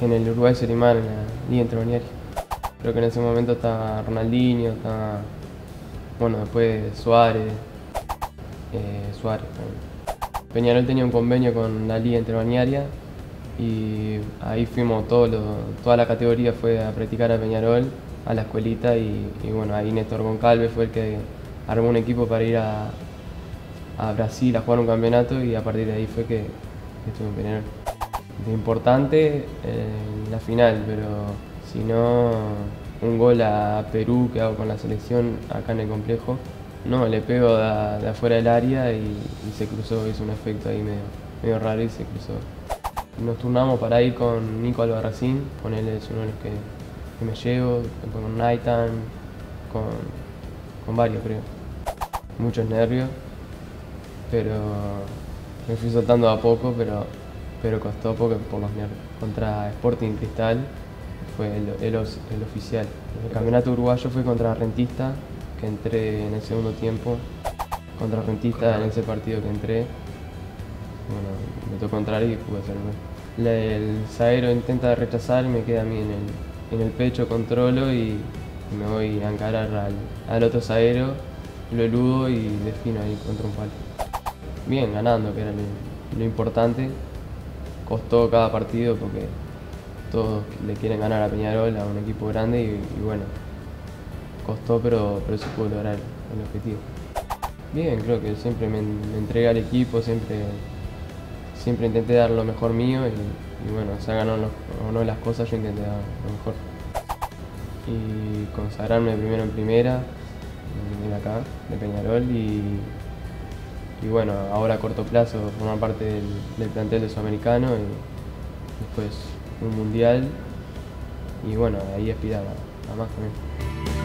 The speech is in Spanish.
en el Uruguay Serimar, en la Liga Intermediaria. Creo que en ese momento estaba Ronaldinho, estaba, bueno, después Suárez, eh, Suárez. Peñarol tenía un convenio con la Liga Intermediaria y ahí fuimos todo lo- toda la categoría fue a practicar a Peñarol, a la escuelita y, bueno, ahí Néstor Goncalves fue el que armó un equipo para ir a, a Brasil a jugar un campeonato y a partir de ahí fue que estuve en Peñarol. De importante eh, la final, pero si no, un gol a Perú que hago con la selección acá en el complejo, no, le pego de, afuera del área y, se cruzó, hizo un efecto ahí medio, medio raro y se cruzó. Nos turnamos para ir con Nico Albarracín, con él es uno de los que, me llevo, con Naitan, con, con varios creo. Muchos nervios, pero me fui soltando a poco, pero, pero costó porque por los nervios. Contra Sporting Cristal fue el, el oficial. El campeonato uruguayo fue contra Rentista, que entré en el segundo tiempo. Contra Rentista en ese partido que entré. Bueno, me tocó entrar y pude hacer el zaguero intenta rechazar y me queda a mí en el, en el pecho, controlo y, y me voy a encarar al, al otro zaguero, lo eludo y defino ahí contra un palo. Bien, ganando, que era lo, lo importante. Costó cada partido porque todos le quieren ganar a Peñarol, a un equipo grande y, bueno, costó pero, pero se pudo lograr el objetivo. Bien, creo que siempre me, me entregué al equipo, siempre, siempre intenté dar lo mejor mío y, bueno, se ganó o no las cosas, yo intenté dar lo mejor. Y consagrarme primero en primera, en acá, de Peñarol y, y bueno, ahora a corto plazo formar parte del, plantel de Sudamericano y después un mundial y bueno, ahí aspirar a más también.